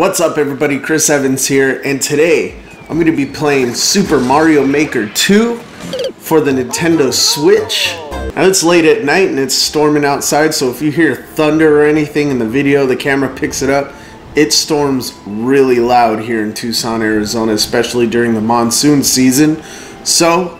What's up everybody, Chris Evans here, and today I'm going to be playing Super Mario Maker 2 for the Nintendo Switch. Now it's late at night and it's storming outside, so if you hear thunder or anything in the video, the camera picks it up. It storms really loud here in Tucson, Arizona, especially during the monsoon season. So,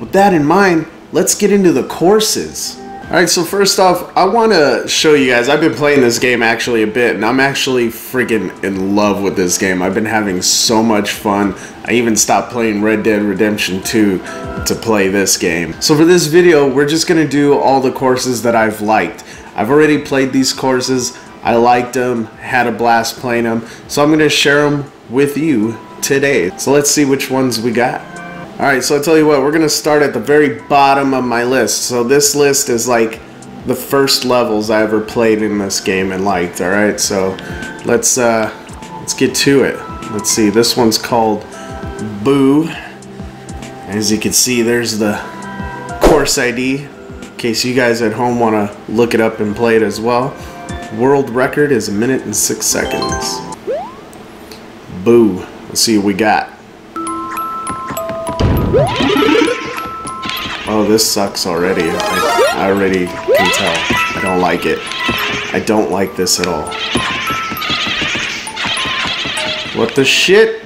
with that in mind, let's get into the courses. Alright, so first off, I want to show you guys, I've been playing this game actually a bit, and I'm actually freaking in love with this game. I've been having so much fun. I even stopped playing Red Dead Redemption 2 to play this game. So for this video, we're just going to do all the courses that I've liked. I've already played these courses, I liked them, had a blast playing them, so I'm going to share them with you today. So let's see which ones we got. Alright, so I tell you what, we're going to start at the very bottom of my list. So this list is like the first levels I ever played in this game and liked, alright? So let's uh, let's get to it. Let's see, this one's called Boo. As you can see, there's the course ID, in case you guys at home want to look it up and play it as well. World record is a minute and six seconds. Boo. Let's see what we got. Oh, this sucks already. I, I already can tell. I don't like it. I don't like this at all. What the shit?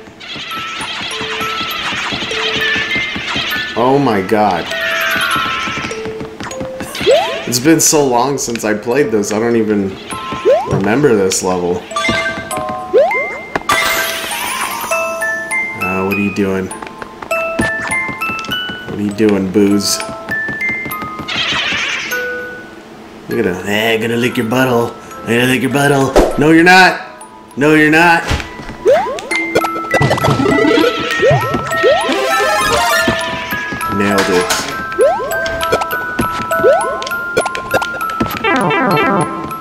Oh my god. It's been so long since I played this, I don't even remember this level. Uh, what are you doing? What are you doing, Boos? Look at him. Hey, gonna lick your butthole. I'm gonna lick your butthole. No, you're not. No, you're not. Nailed it.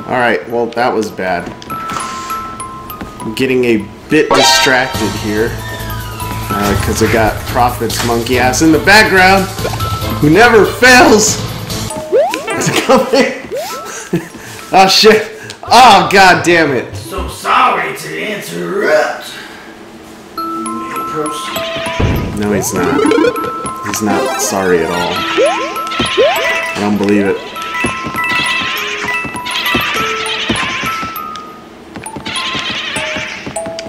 Alright, well, that was bad. I'm getting a bit distracted here because uh, I got Prophet's monkey ass in the background, who never fails to come in. oh shit! Oh god damn it! So sorry to interrupt. No, he's not. He's not sorry at all. I don't believe it.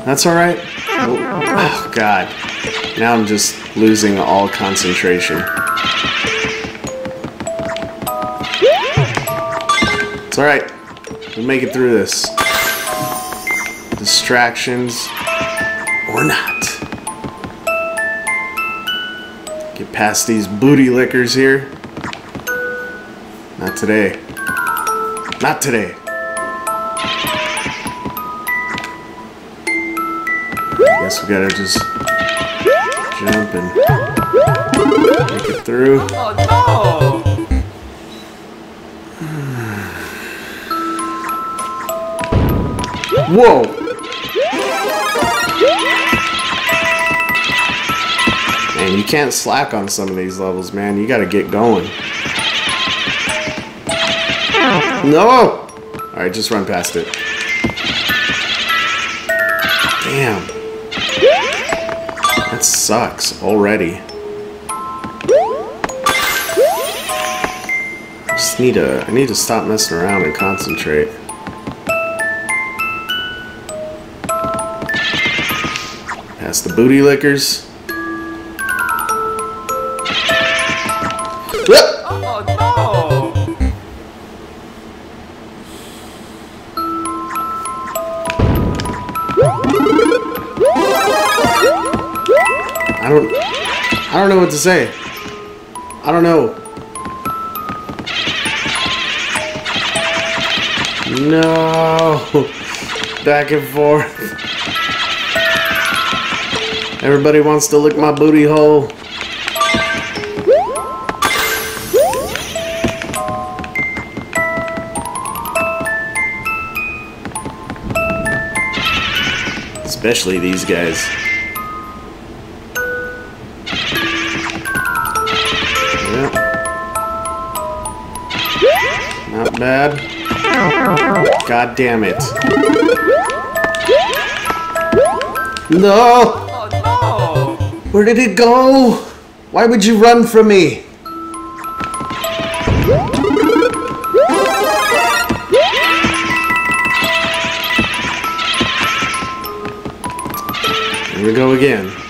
That's alright. Oh, oh, God. Now I'm just losing all concentration. It's alright. We'll make it through this. Distractions or not. Get past these booty lickers here. Not today. Not today. I guess we gotta just jump and make it through. Oh no! Whoa! Man, you can't slack on some of these levels, man. You gotta get going. No! Alright, just run past it. Damn. That sucks already. Just need to I need to stop messing around and concentrate. Past the booty lickers. Don't know what to say. I don't know. No. Back and forth. Everybody wants to lick my booty hole. Especially these guys. God damn it. No! Oh no! Where did it go? Why would you run from me? Here we go again.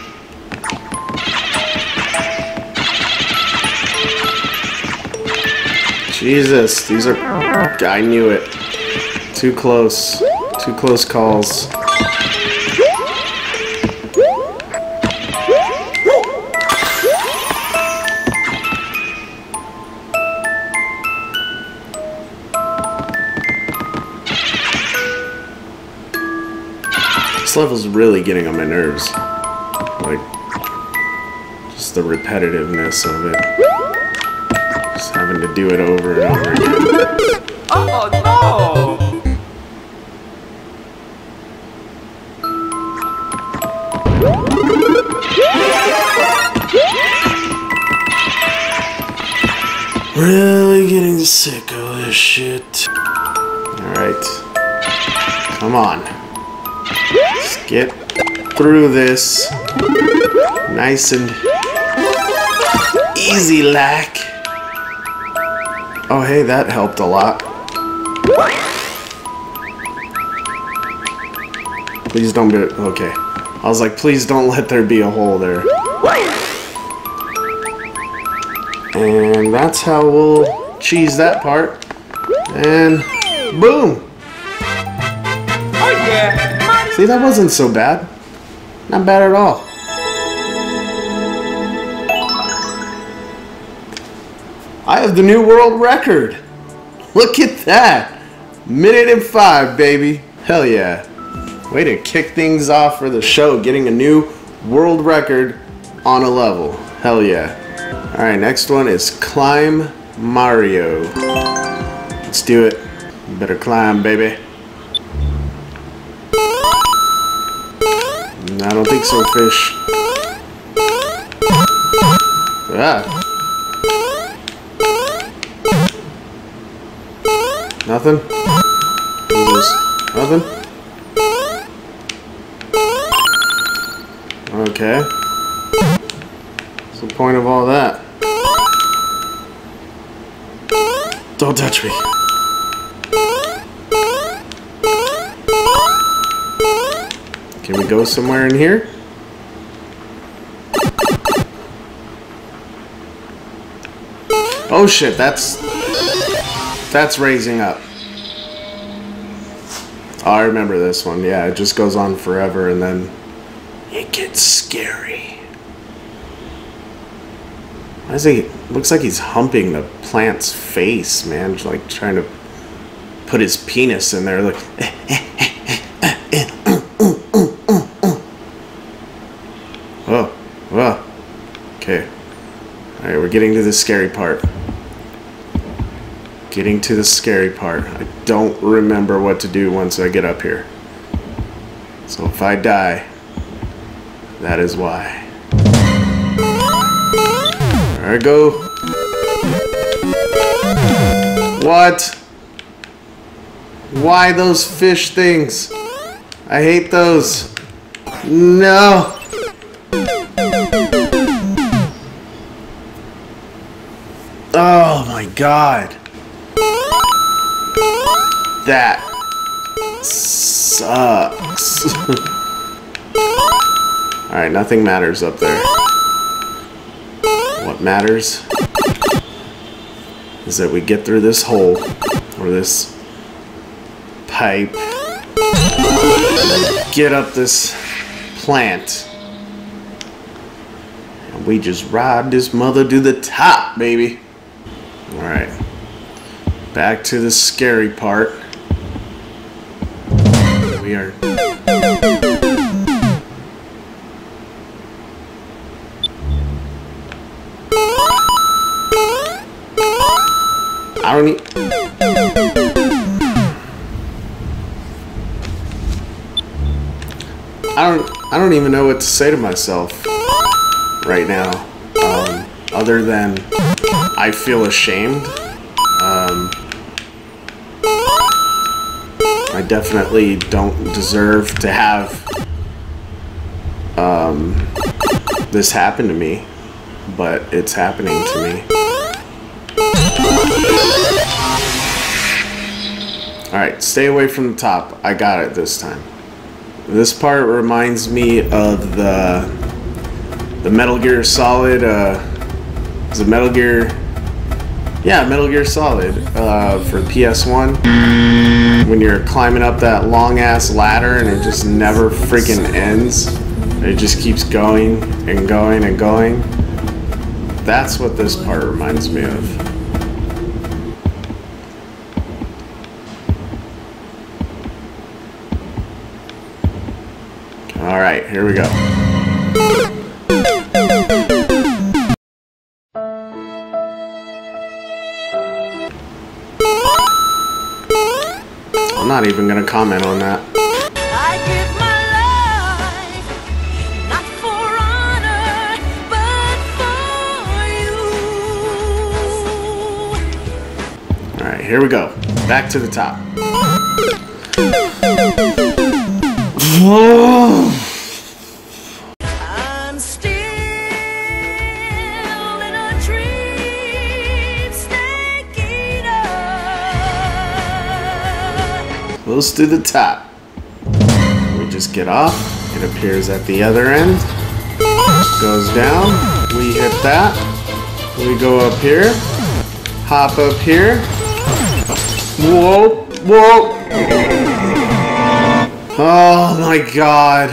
Jesus, these are. I knew it. Too close. Too close calls. This level's really getting on my nerves. Like, just the repetitiveness of it. Just having to do it over and over again. Oh no! Really getting sick of this shit. Alright. Come on. Let's get through this. Nice and easy lack. Oh hey, that helped a lot. Please don't be okay. I was like, please don't let there be a hole there. And that's how we'll cheese that part. And boom! Oh yeah! See, that wasn't so bad. Not bad at all. I have the new world record. Look at that. Minute and five, baby. Hell yeah. Way to kick things off for the show, getting a new world record on a level. Hell yeah. Alright, next one is Climb Mario. Let's do it. Better climb, baby. I don't think so, fish. Ah. Nothing? What is this? Nothing? Okay. What's the point of all that? Don't touch me. Can we go somewhere in here? Oh shit, that's that's raising up. Oh, I remember this one. Yeah, it just goes on forever and then it gets scary. Why is he looks like he's humping the plant's face, man, Just like trying to put his penis in there like Oh, oh. Okay. Alright, we're getting to the scary part. Getting to the scary part. I don't remember what to do once I get up here. So if I die, that is why. There I go. What? Why those fish things? I hate those. No. Oh my god. That sucks. Alright, nothing matters up there. What matters is that we get through this hole or this pipe get up this plant and we just ride this mother to the top baby alright back to the scary part I don't. I don't. I don't even know what to say to myself right now, um, other than I feel ashamed. Um, I definitely don't deserve to have um, this happen to me, but it's happening to me. Alright, stay away from the top. I got it this time. This part reminds me of the the Metal Gear Solid uh is it Metal Gear Yeah, Metal Gear Solid uh for PS1 when you're climbing up that long ass ladder and it just never freaking ends. It just keeps going and going and going. That's what this part reminds me of. All right, here we go. Not even gonna comment on that. I give my life not for honor, but for you. All right, here we go. Back to the top. I'm Close to the top. We just get off. It appears at the other end. Goes down. We hit that. We go up here. Hop up here. Whoa, whoa. Oh my god.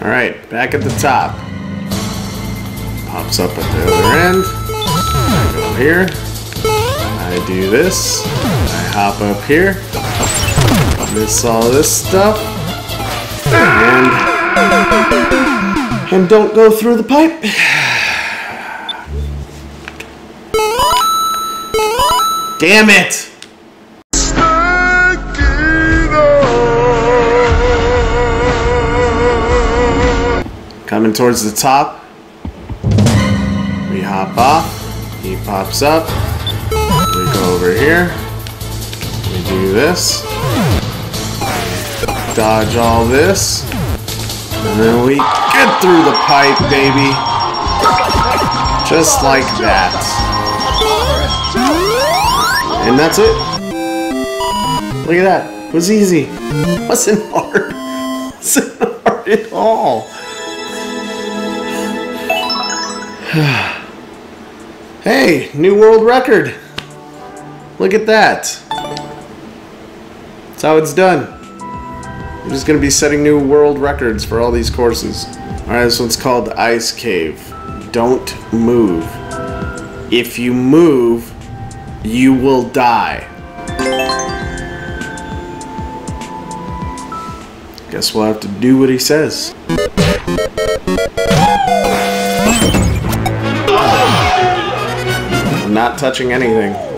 Alright, back at the top. Pops up at the other end. Go here. I do this. I hop up here. Miss all this stuff. And. And don't go through the pipe. Damn it! Coming towards the top. We hop off. He pops up. We go over here. We do this. Dodge all this. And then we get through the pipe, baby. Just like that. And that's it. Look at that. It was easy. Wasn't hard. Wasn't hard at all. hey, new world record. Look at that. That's how it's done. I'm just gonna be setting new world records for all these courses. Alright, this one's called Ice Cave. Don't move. If you move, you will die. Guess we'll have to do what he says. I'm not touching anything.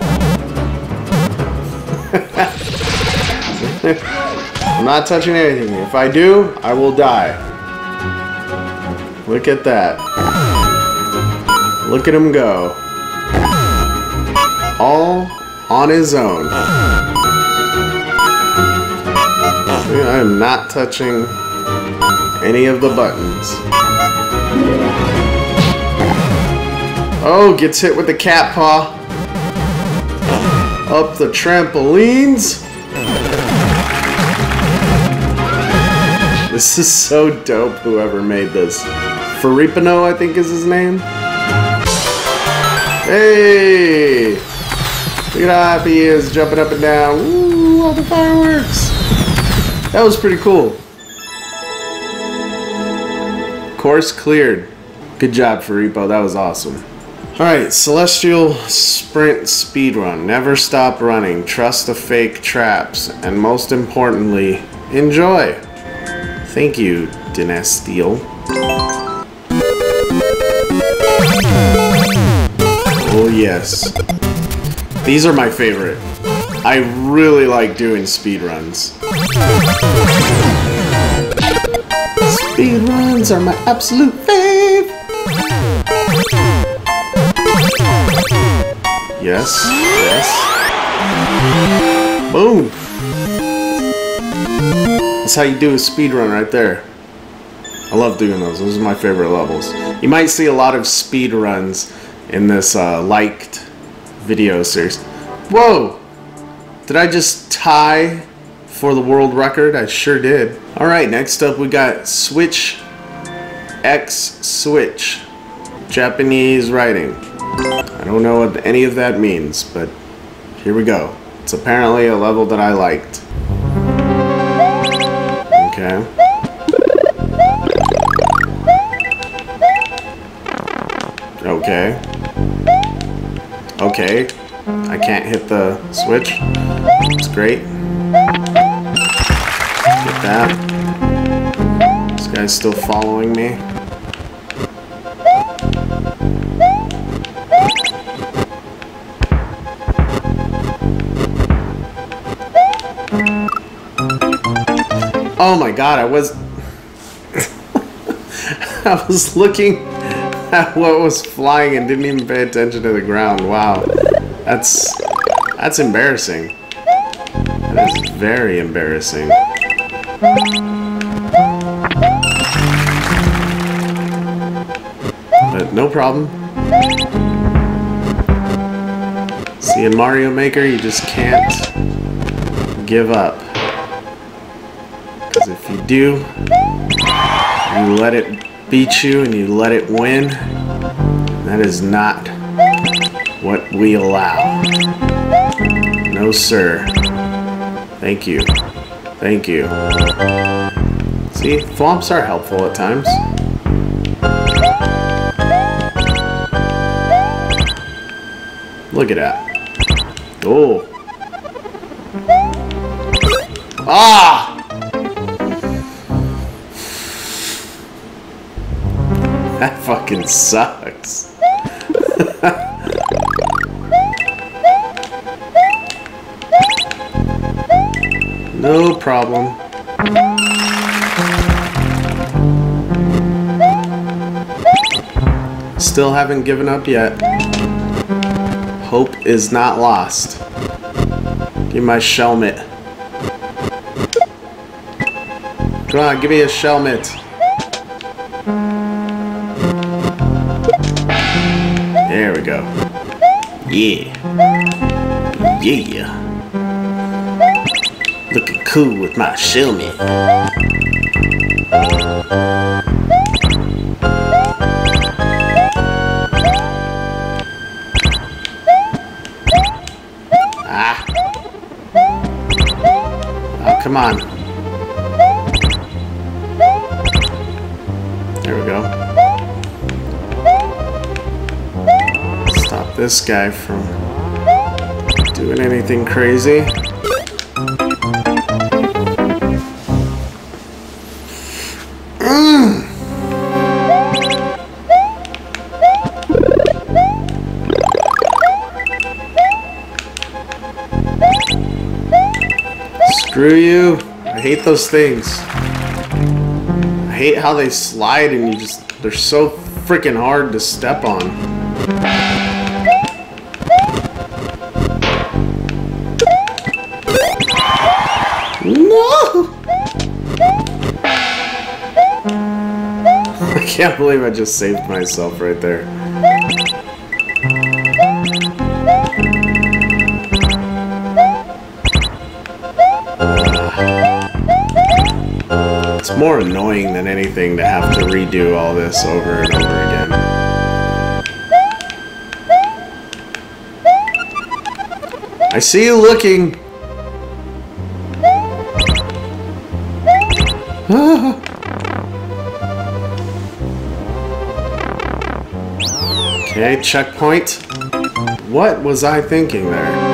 I'm not touching anything. If I do, I will die. Look at that. Look at him go. All on his own. I am not touching any of the buttons. Oh, gets hit with the cat paw. Up the trampolines. This is so dope, whoever made this. Faripano, I think is his name. Hey! Look at how happy he is, jumping up and down. Ooh, all the fireworks. That was pretty cool. Course cleared. Good job, Faripo. That was awesome. Alright, Celestial Sprint Speedrun. Never stop running. Trust the fake traps. And most importantly, enjoy. Thank you, Dynasteel. Oh, yes. These are my favorite. I really like doing speedruns. Speedruns are my absolute fave. Yes, yes. Boom. That's how you do a speed run right there. I love doing those. Those are my favorite levels. You might see a lot of speed runs in this uh, liked video series. Whoa! Did I just tie for the world record? I sure did. Alright, next up we got Switch X Switch. Japanese writing. I don't know what any of that means, but here we go. It's apparently a level that I liked. Okay. Okay. Okay. I can't hit the switch. It's great. Get that. This guy's still following me. Oh my god, I was I was looking at what was flying and didn't even pay attention to the ground. Wow. That's that's embarrassing. That is very embarrassing. But no problem. See, in Mario Maker, you just can't give up. Do, you let it beat you and you let it win, that is not what we allow. No, sir. Thank you. Thank you. See, flumps are helpful at times. Look at that. Oh. Ah! Fucking sucks. no problem. Still haven't given up yet. Hope is not lost. Give me my shelmet. Come on, give me a shelmet. Yeah. Yeah. Looking cool with my shelmet. Ah. Oh, come on. This guy from doing anything crazy. Screw you. I hate those things. I hate how they slide and you just, they're so freaking hard to step on. Can't believe I just saved myself right there. Uh, it's more annoying than anything to have to redo all this over and over again. I see you looking. checkpoint. What was I thinking there?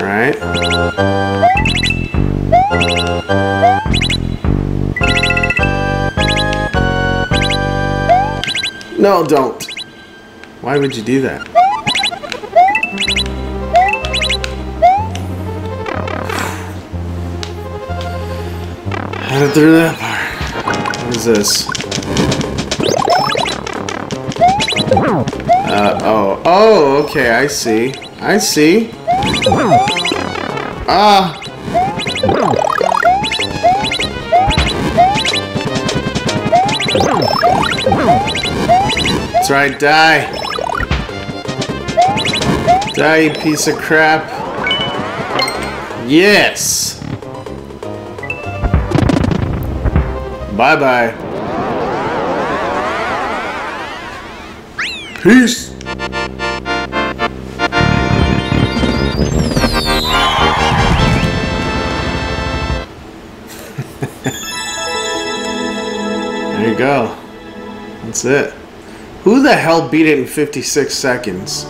Alright. No, don't. Why would you do that? Headed through that part. What is this? Uh, oh. Oh, okay, I see. I see. Ah! That's right, die. Die, you piece of crap. Yes! Bye-bye. Peace! Go. That's it. Who the hell beat it in 56 seconds?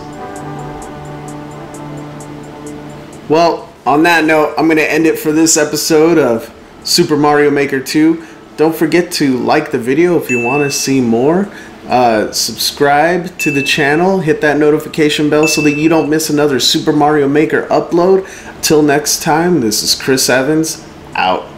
Well, on that note, I'm going to end it for this episode of Super Mario Maker 2. Don't forget to like the video if you want to see more. Uh, subscribe to the channel, hit that notification bell so that you don't miss another Super Mario Maker upload. Till next time, this is Chris Evans, out.